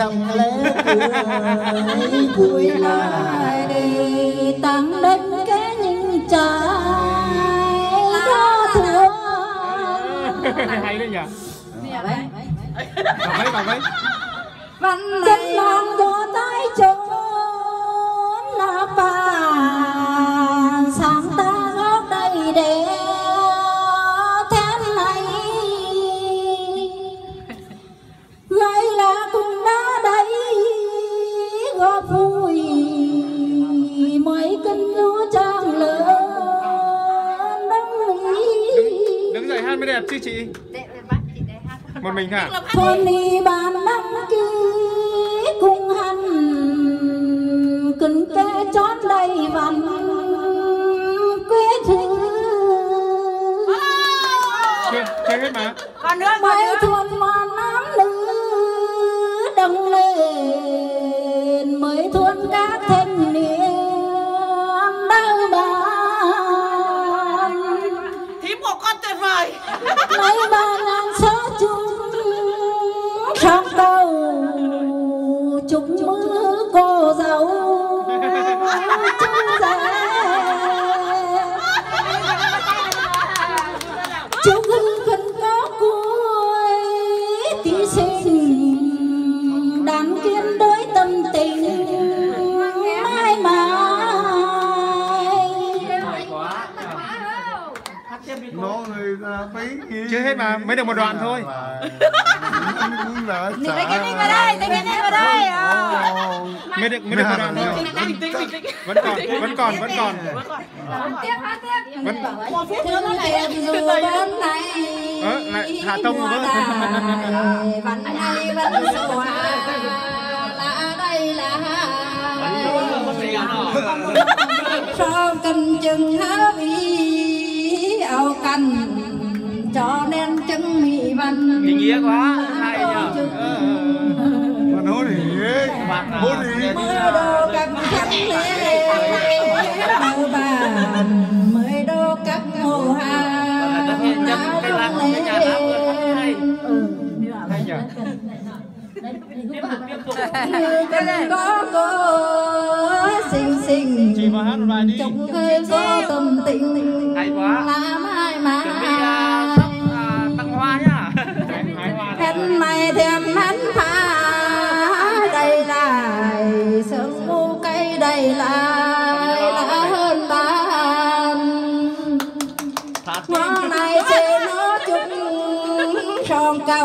không lẽ cười vui lại đi tăng đến cái những trái đó thương hay đấy nhỉ? Nè vậy bảo mấy bảo mấy chị? Một mình hả? Thôn đi. bàn đăng chúng ba trong đầu mưa cô dâu chúng rể mà mới được một đoạn thôi. cũng là Tình viên đi vào đây, tình viên đi vào đây ờ. mới được mới được một đoạn thôi. Vẫn còn vẫn còn vẫn còn. Vẫn thương tiền dù bên này Ờ, lại hạ tông đó. văn này vẫn sổ là đây là cho cần chừng há vì áo cần văn Ý nghĩa quá, hay nhờ. mà nói thì nói thì mới đô các khăn lễ màu bàn mới đô các hồ hà tất nhiên nhân áo làng lễ vừa hay. Như cần có cô xinh xinh. Chị vào hát một bài đi. Chúc hơi có tâm tình. Hay quá. là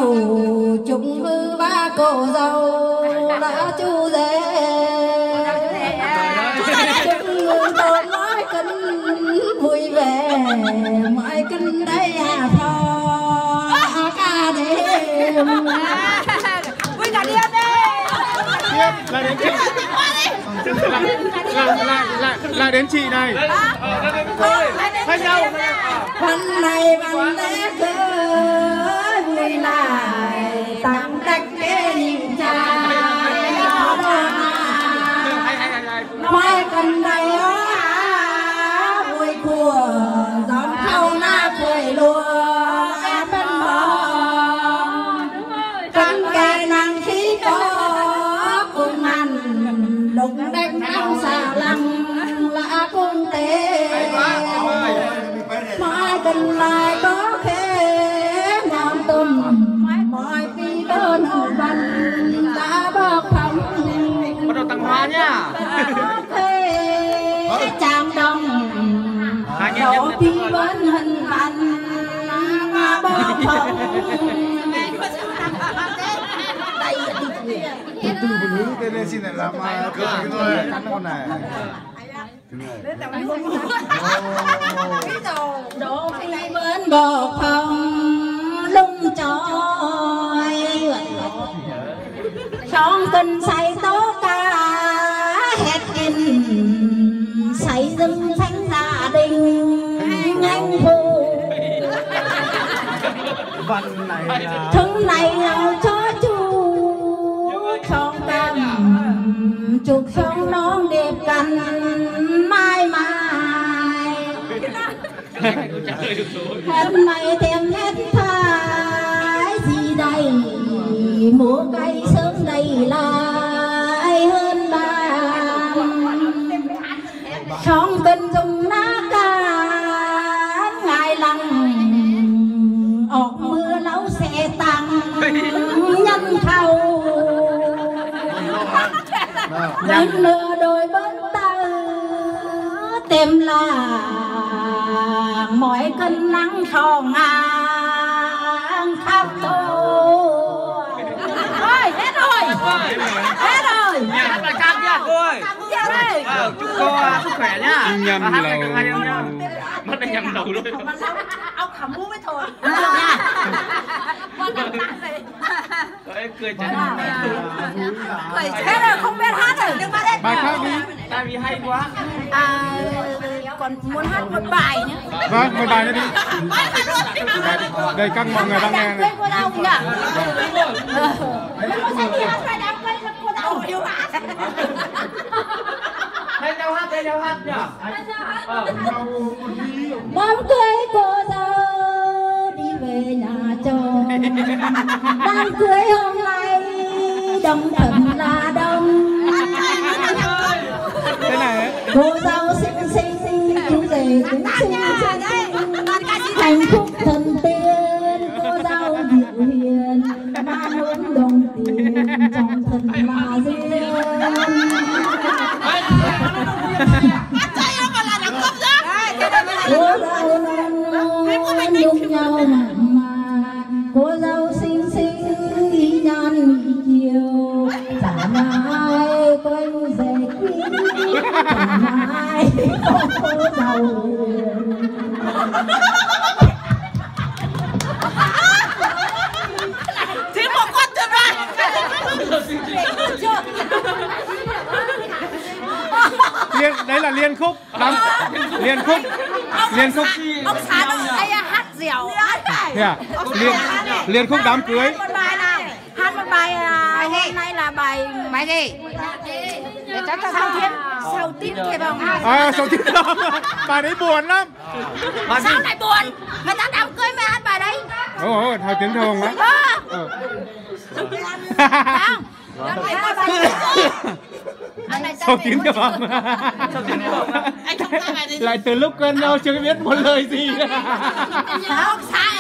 son cầu chung hư ba cô dâu đã chú rể chúc tôi nói kinh vui vẻ mọi kinh đây hà phò ca đêm Vui cả đêm đi tiếp lại đến chị lại lại lại lại lại đến chị này thay nhau Văn này văn lẽ cơ từ từ phụ nữ tên lên xin lại làm cơ cái thôi cắn con này cái phi bên bờ phòng lung trôi son tinh say Văn này là... Thứ này là cho chú dạ vâng, dạ Không vâng, cần dạ vâng. Chục sông non đẹp cần Mai mai. Hết mày thêm hết thái Gì đây? Múa cây sớm đây là ai hơn bàn. Trong cân dung Đánh lừa đôi bên ta Tìm là Mỗi cơn nắng thò ngang khắp tôi Thôi hết rồi. Hết rồi. Hát bài trang nha cô ơi đây. Ờ, chúc cô à, sức khỏe nhá. Nhầm hát lầu. cực hay không nhá Mất đây nhầm lầu luôn Ông khẩm mũ mới thôi Đấy, cười chán. Cười chết rồi không biết hát rồi nhưng mà đây bài khác đi. Tại vì hay quá. À, còn muốn hát một bài nữa vâng một bài nữa đi. Đây các mọi người đang nghe quên này cô đâu nhỉ? Có sao đi hát bài đám quên cô đâu yêu hát Thay nhau hát, thay nhau hát. Nhá Ờ, Đám cưới Đám cưới hôm nay đông thật là đông. Cô dâu xinh xinh chú rể cũng xinh xinh thì một con tuyệt vời liên đấy là liên khúc. Đám liên khúc. Liên khúc. Ông xã nó hay hát dẻo. Thế à? Liên liên khúc đám cưới. Một bài nào? Hát một bài à, hôm nay là bài bài gì để cho sau thiên? Sau tin kịp không à sao tiếp đó bài đấy buồn lắm. Sao lại buồn? Người ta đám cưới mới hát bài đấy? Ồ ồ thôi tiếng thường quá. Ờ, Ờ. không. Sao tiếng được không lại từ lúc quen nhau chưa biết một lời gì. Ông xã